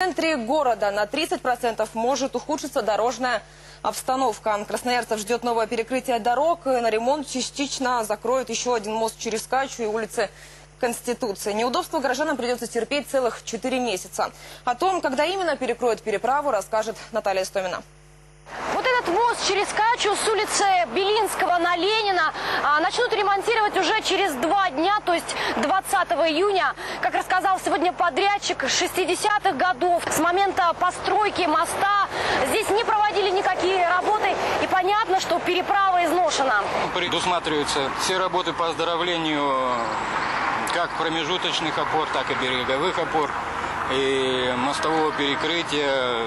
В центре города на 30% может ухудшиться дорожная обстановка. Красноярцев ждет новое перекрытие дорог. На ремонт частично закроют еще один мост через Качу и улицы Конституции. Неудобства горожанам придется терпеть целых 4 месяца. О том, когда именно перекроют переправу, расскажет Наталья Стомина. Этот мост через Качу с улицы Белинского на Ленина а, начнут ремонтировать уже через два дня, то есть 20 июня. Как рассказал сегодня подрядчик 60-х годов, с момента постройки моста здесь не проводили никакие работы. И понятно, что переправа изношена. Предусматриваются все работы по оздоровлению как промежуточных опор, так и береговых опор, и мостового перекрытия,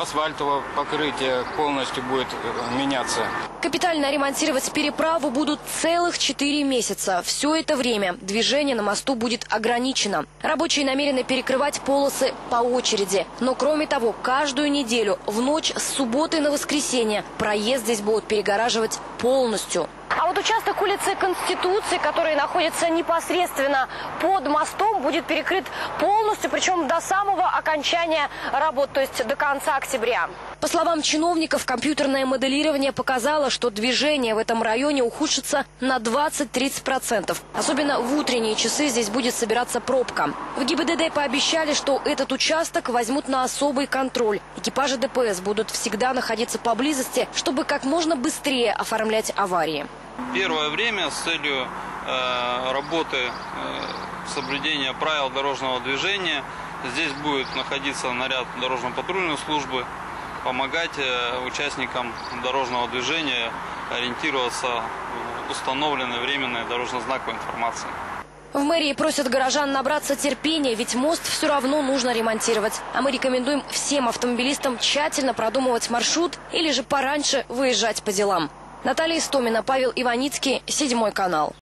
асфальтового покрытия полностью будет э, меняться. Капитально ремонтировать переправу будут целых 4 месяца. Все это время движение на мосту будет ограничено. Рабочие намерены перекрывать полосы по очереди. Но кроме того, каждую неделю в ночь с субботы на воскресенье проезд здесь будут перегораживать полностью. А вот участок улицы Конституции, который находится непосредственно под мостом, будет перекрыт полностью, причем до самого окончания работ, то есть до конца октября. По словам чиновников, компьютерное моделирование показало, что движение в этом районе ухудшится на 20-30%. Особенно в утренние часы здесь будет собираться пробка. В ГИБДД пообещали, что этот участок возьмут на особый контроль. Экипажи ДПС будут всегда находиться поблизости, чтобы как можно быстрее оформлять аварии. Первое время с целью э, работы э, соблюдения правил дорожного движения здесь будет находиться наряд дорожно-патрульной службы, помогать э, участникам дорожного движения ориентироваться в установленной временной дорожно-знаковой информации. В мэрии просят горожан набраться терпения, ведь мост все равно нужно ремонтировать. А мы рекомендуем всем автомобилистам тщательно продумывать маршрут или же пораньше выезжать по делам. Наталья Истомина, Павел Иваницкий, Седьмой канал.